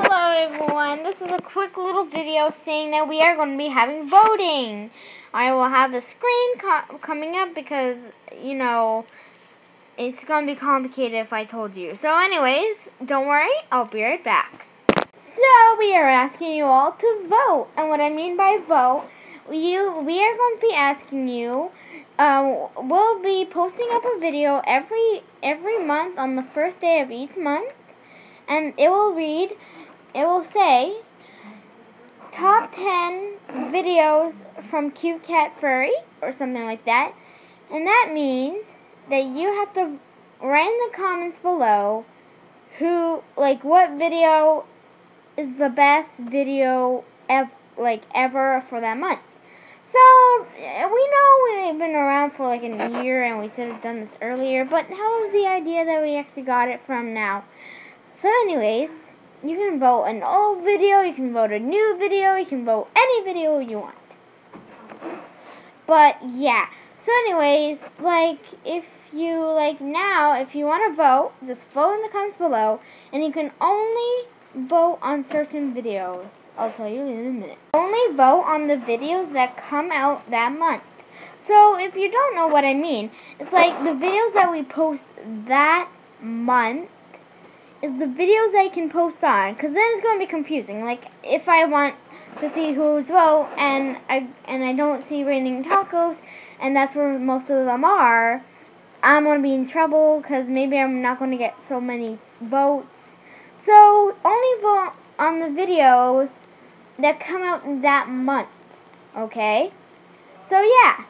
Hello everyone, this is a quick little video saying that we are going to be having voting. I will have the screen co coming up because, you know, it's going to be complicated if I told you. So anyways, don't worry, I'll be right back. So we are asking you all to vote, and what I mean by vote, you we are going to be asking you um, we'll be posting up a video every every month on the first day of each month and it will read it will say top 10 videos from Cute Cat Furry or something like that. And that means that you have to write in the comments below who like what video is the best video ev like ever for that month. So, we know we've been around for like a year and we should have done this earlier, but how is the idea that we actually got it from now? So anyways, you can vote an old video, you can vote a new video, you can vote any video you want. But yeah, so anyways, like if you like now, if you want to vote, just vote in the comments below, and you can only vote on certain videos. I'll tell you in a minute. Only vote on the videos that come out that month. So if you don't know what I mean, it's like the videos that we post that month is the videos I can post on, because then it's going to be confusing. Like, if I want to see who's vote, and I and I don't see Raining Tacos, and that's where most of them are, I'm going to be in trouble, because maybe I'm not going to get so many votes. So, only vote on the videos that come out in that month, okay? So, yeah.